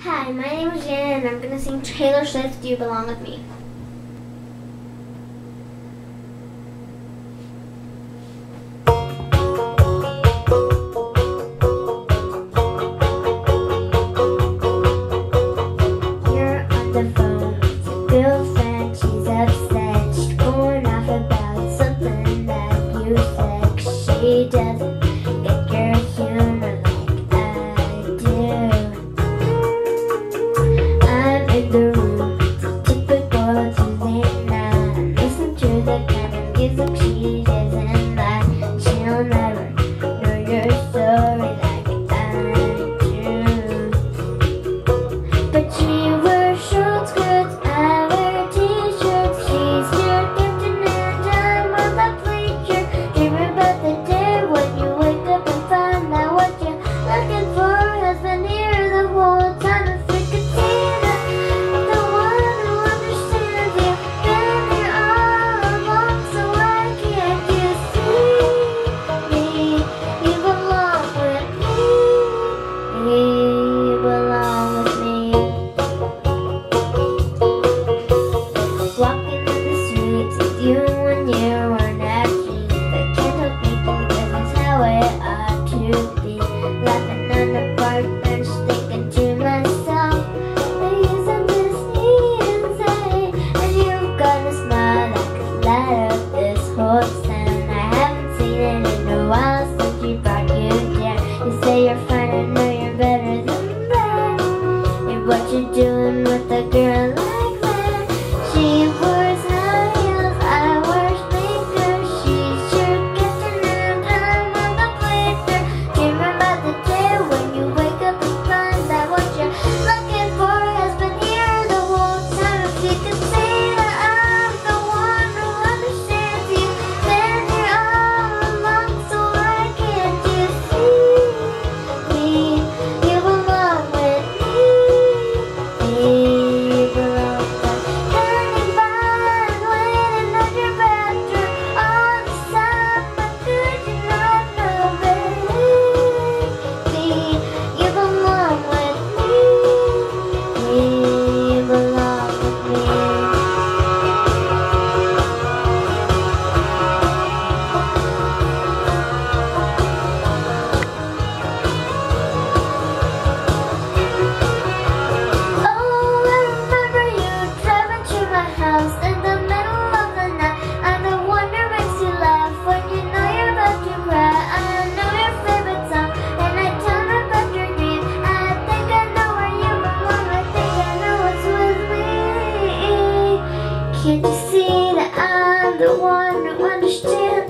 Hi, my name is Janet and I'm going to sing Taylor Swift, Do You Belong With Me? You're on the phone with your girlfriend, she's upset, she's going off about something that you said, she doesn't Bye. See that I'm the one who understands